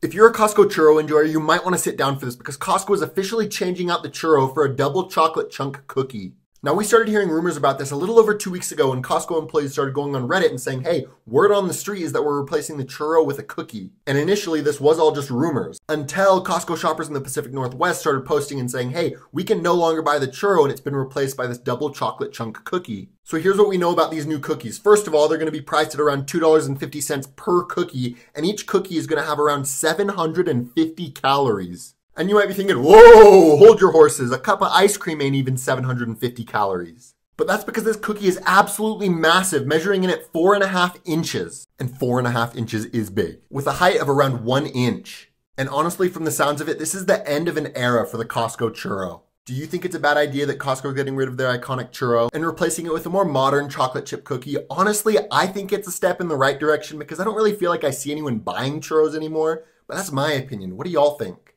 If you're a Costco churro enjoyer, you might want to sit down for this because Costco is officially changing out the churro for a double chocolate chunk cookie. Now, we started hearing rumors about this a little over two weeks ago when Costco employees started going on Reddit and saying, hey, word on the street is that we're replacing the churro with a cookie. And initially, this was all just rumors until Costco shoppers in the Pacific Northwest started posting and saying, hey, we can no longer buy the churro and it's been replaced by this double chocolate chunk cookie. So here's what we know about these new cookies. First of all, they're going to be priced at around $2.50 per cookie, and each cookie is going to have around 750 calories. And you might be thinking, whoa, hold your horses. A cup of ice cream ain't even 750 calories. But that's because this cookie is absolutely massive, measuring in at four and a half inches. And four and a half inches is big, with a height of around one inch. And honestly, from the sounds of it, this is the end of an era for the Costco churro. Do you think it's a bad idea that Costco getting rid of their iconic churro and replacing it with a more modern chocolate chip cookie? Honestly, I think it's a step in the right direction because I don't really feel like I see anyone buying churros anymore. But that's my opinion. What do y'all think?